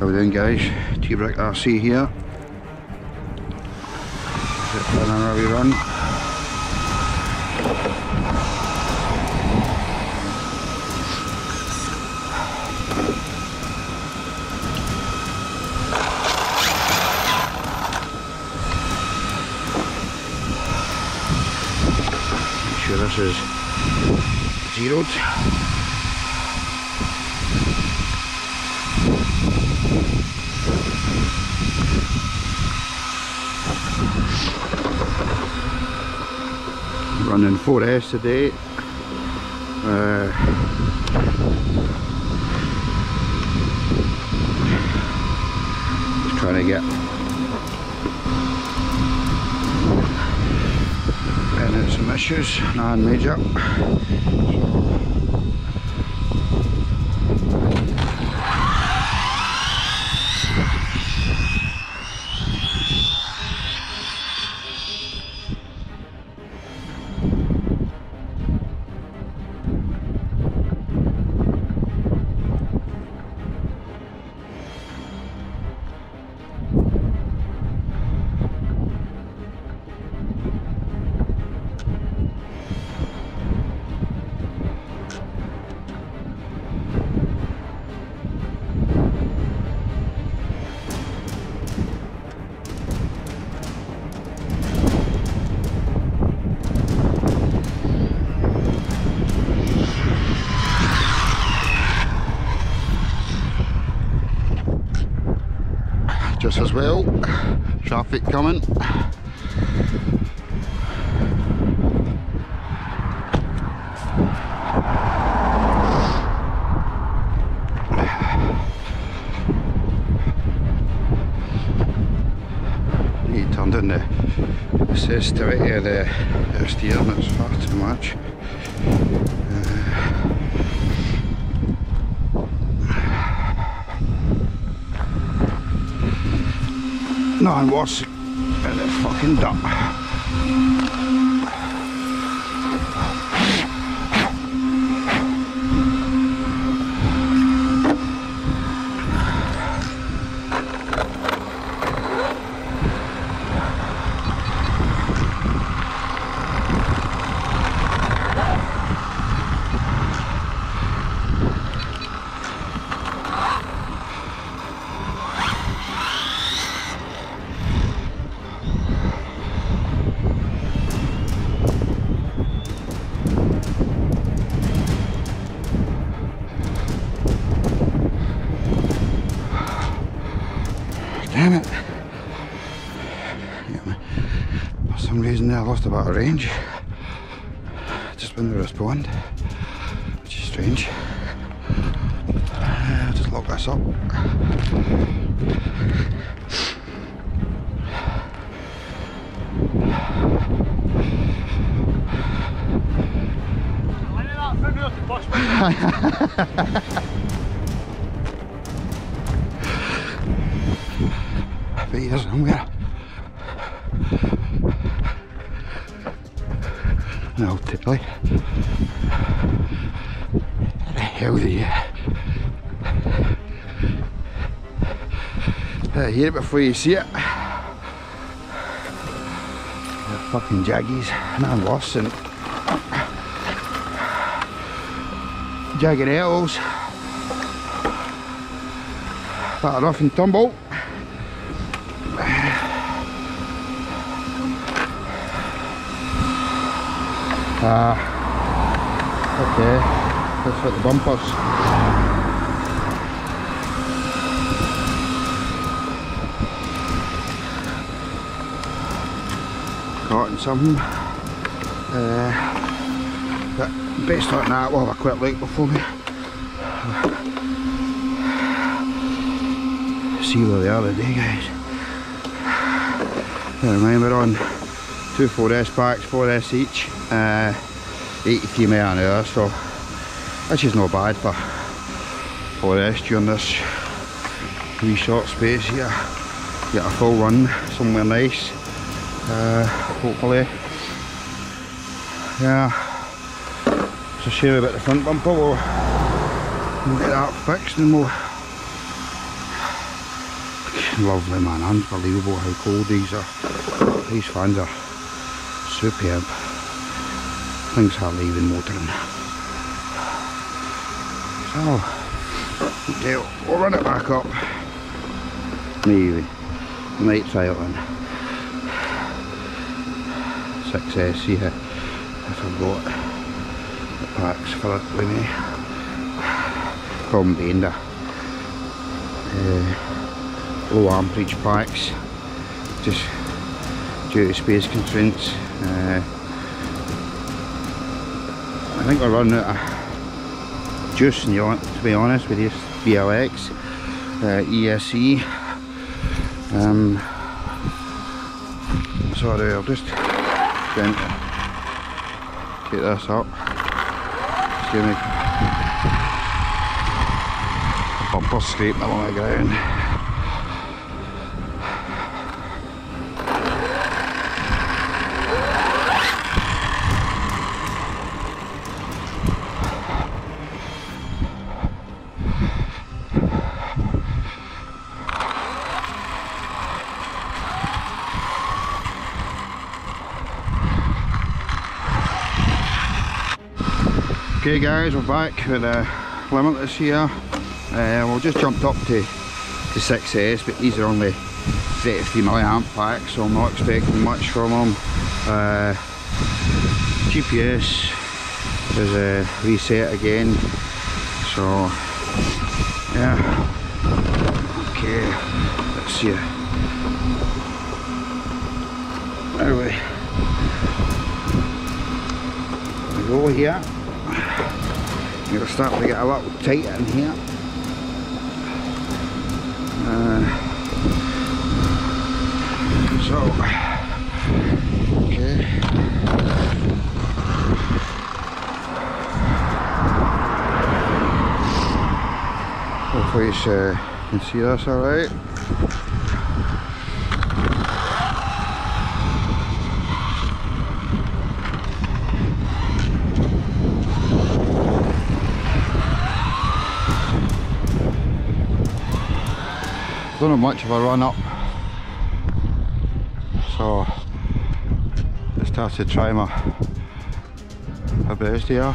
How we doing guys? T-Brick RC here. Another run. Make sure this is zeroed. Running 4S today. Uh, just trying to get and some issues, non-major. Just as well. Traffic coming. He turned in the sensitivity the, the steering, it's far too much. Nothing worse than the fucking duck. Some reason there I lost about a bit of range. Just when they respond, which is strange. Uh, I'll just lock this up. But here's somewhere. How hell do you? Uh, hear it before you see it. The fucking jaggies, nothing worse than jagged elves. Bit of rough and tumble. Ah, okay. That's what the bumpers. Caught in something. Uh, but based on that, we'll have a quick look before we see where they are today, guys. Mind we're on two 4S packs, 4S each, uh, 83 mile an hour, so which is not bad for 4S during this wee short space here. Get a full run somewhere nice, uh, hopefully. Yeah, it's a shame about the front bumper, we'll, we'll get that fixed and we'll lovely man, unbelievable how cold these are. These fans are superb. Things hardly even motoring. So, okay, we'll run it back up. Maybe. It on 6S, see how, if I've got the packs for it with me. Being the uh, low amperage packs, just due to space constraints. Uh, think we're running out of juice, to be honest with you, BLX, uh, ESC. Um, sorry, I'll just take this up. Just give me a bumper scrape along the ground. Okay guys, we're back with a uh, Limitless here. Uh, we've just jumped up to, to 6S, but these are only 33 milliamp packs, so I'm not expecting much from them. Uh, GPS is uh, reset again, so yeah. Okay, let's see. Anyway, we go here. You're starting to get a lot tighter in here. Uh, so, okay. Hopefully you uh, can see us alright. Don't have much of a run up. So just have to try my, my best here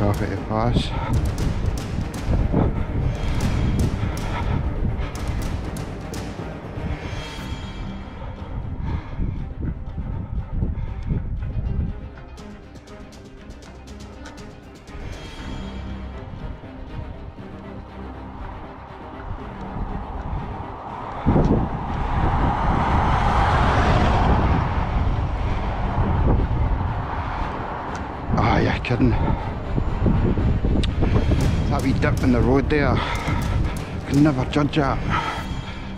traffic to. Ah, you're kidding that wee dip in the road there. Can never judge that.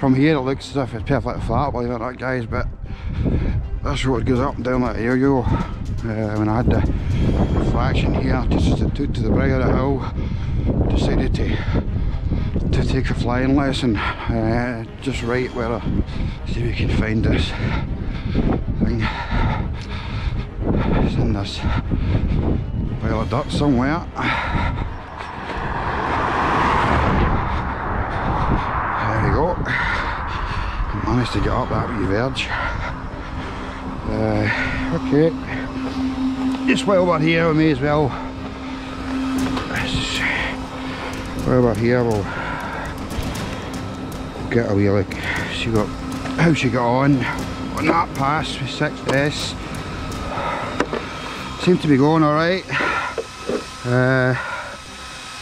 From here it looks as if it's perfectly flat believe it or not guys but this road goes up and down like here you uh, when I had the reflection here just to, to the brow of the hill decided to to take a flying lesson uh, just right where I see if we can find this thing. It's in this pile of dirt somewhere managed to get up that wee verge. Uh, okay, just while we're here we may as well, while we're here we'll get a wee look, see what, how she got on on that pass with 6S. Seems to be going alright. Uh,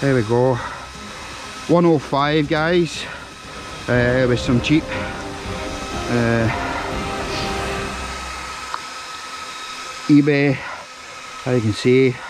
there we go. 105 guys uh, with some cheap uh, eBay, as you can see